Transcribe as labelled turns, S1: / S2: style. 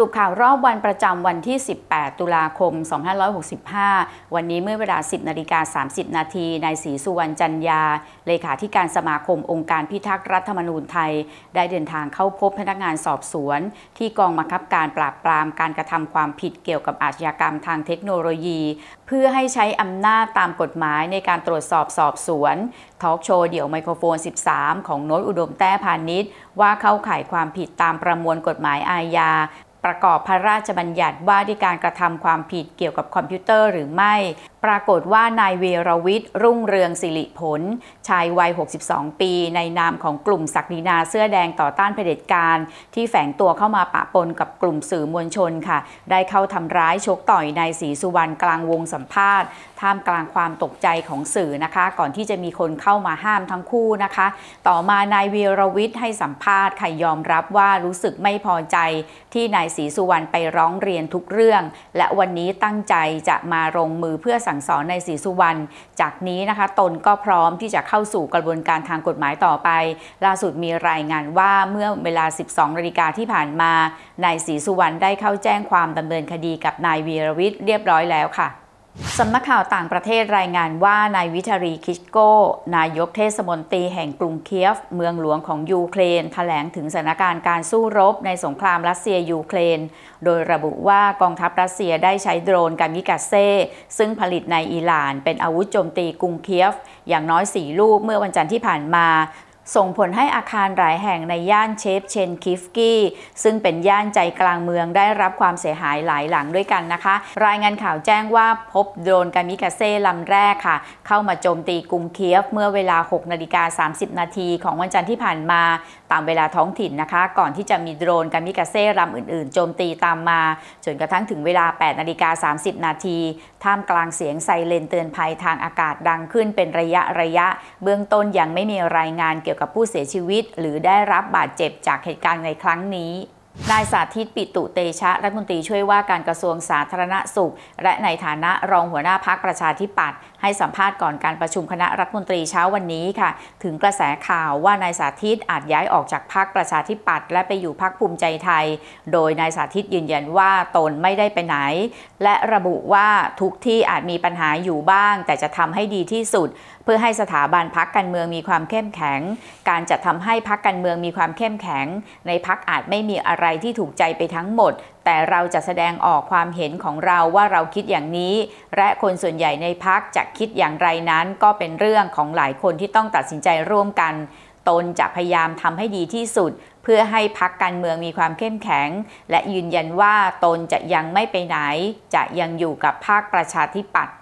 S1: รุปข่าวรอบวันประจำวันที่ 18 ตุลาคม 2565 วันนี้เมื่อเวลา 10นาฬิกา30 นาทีนายศรีสุวรรณจันยา เลขาธิการสมาคมองค์การพิทักษ์รัฐธรรมนูญไทย ได้เดินทางเข้าพบพนักงานสอบสวน ที่กองบังคับการปราบปรามการกระทำความผิดเกี่ยวกับอาชญากรรมทางเทคโนโลยี เพื่อให้ใช้อำนาจตามกฎหมายในการตรวจสอบสอบสวนทอล์กโชว์เดี่ยวไมโครโฟน 13 ของโน้ตอุดมแต้พาณิชย์ว่าเข้าข่ายความผิดตามประมวลกฎหมายอาญาประกอบพระราชบัญญัติว่าด้วยการกระทำความผิดเกี่ยวกับคอมพิวเตอร์หรือไม่ ปรากฏว่านายเวรวิทย์รุ่งเรืองสิริผล ชายวัย 62 ปี ในนามของกลุ่มศักดินาเสื้อแดงต่อต้านเผด็จการ ที่แฝงตัวเข้ามาปะปนกับกลุ่มสื่อมวลชนค่ะ ได้เข้าทำร้ายชกต่อยนายศรีสุวรรณกลางวงสัมภาษณ์ ท่ามกลางความตกใจของสื่อนะคะ ก่อนที่จะมีคนเข้ามาห้ามทั้งคู่นะคะ ต่อมานายเวรวิทย์ให้สัมภาษณ์ค่ะยอมรับว่ารู้สึกไม่พอใจ ที่นายศรีสุวรรณไปร้องเรียนทุกเรื่อง และวันนี้ตั้งใจจะมาลงมือเพื่อสังสอนนายศรีสุวรรณจากนี้นะคะ ตนก็พร้อมที่จะเข้าสู่กระบวนการทางกฎหมายต่อไป ล่าสุดมีรายงานว่าเมื่อเวลา 12นาฬิกาที่ผ่านมานายศรีสุวรรณได้เข้าแจ้งความดำเนินคดีกับนายวีรวิทย์เรียบร้อยแล้วค่ะ สำนักข่าวต่างประเทศรายงานว่านายวิทารีคิชโกนายกเทศมนตรีแห่งกรุงเคียฟ เมืองหลวงของยูเครนแถลงถึงสถานการณ์การสู้รบในสงครามรัสเซียยูเครน โดยระบุว่ากองทัพรัสเซียได้ใช้โดรนกามิกาเซ่ ซึ่งผลิตในอิหร่าน เป็นอาวุธโจมตีกรุงเคียฟ อย่างน้อย 4 ลูกเมื่อวันจันทร์ที่ผ่านมา ส่งผลให้อาคารหลายแห่งในย่านเชฟเชนคิฟกี้ ซึ่งเป็นย่านใจกลางเมืองได้รับความเสียหายหลายหลังด้วยกันนะคะ รายงานข่าวแจ้งว่าพบโดรนกามิกาเซ่ลำแรกค่ะ เข้ามาโจมตีกรุงเคียฟเมื่อเวลา 6 นาฬิกา 30 นาทีของวันจันทร์ที่ผ่านมา ตามเวลาท้องถิ่นนะคะ ก่อนที่จะมีโดรนกามิกาเซ่ลำอื่นๆ โจมตีตามมาจนกระทั่งถึงเวลา 8 นาฬิกา 30 นาทีท่ามกลางเสียงไซเรนเตือนภัยทางอากาศดังขึ้นเป็นระยะระยะ เบื้องต้นยังไม่มีรายงานเกี่ยวกับผู้เสียชีวิต หรือได้รับบาดเจ็บจากเหตุการณ์ในครั้งนี้นายสาธิตปิตุเตชะรัฐมนตรีช่วยว่าการกระทรวงสาธารณสุข และในฐานะรองหัวหน้าพักประชาธิปัตย์ ให้สัมภาษณ์ก่อนการประชุมคณะรัฐมนตรีเช้าวันนี้ค่ะ ถึงกระแสข่าวว่านายสาธิตอาจย้ายออกจากพักประชาธิปัตย์และไปอยู่พักภูมิใจไทย โดยนายสาธิตยืนยันว่าตนไม่ได้ไปไหน และระบุว่าทุกที่อาจมีปัญหาอยู่บ้าง แต่จะทำให้ดีที่สุด เพื่อให้สถาบันพักการเมืองมีความเข้มแข็ง การจะทำให้พักการเมืองมีความเข้มแข็ง ในพักอาจไม่มีอะไรที่ถูกใจไปทั้งหมดแต่เราจะแสดงออกความเห็นของเราว่าเราคิดอย่างนี้ และคนส่วนใหญ่ในพักจะคิดอย่างไรนั้น ก็เป็นเรื่องของหลายคนที่ต้องตัดสินใจร่วมกัน ตนจะพยายามทำให้ดีที่สุด เพื่อให้พักการเมืองมีความเข้มแข็ง และยืนยันว่าตนจะยังไม่ไปไหน จะยังอยู่กับภาคประชาธิปัตย์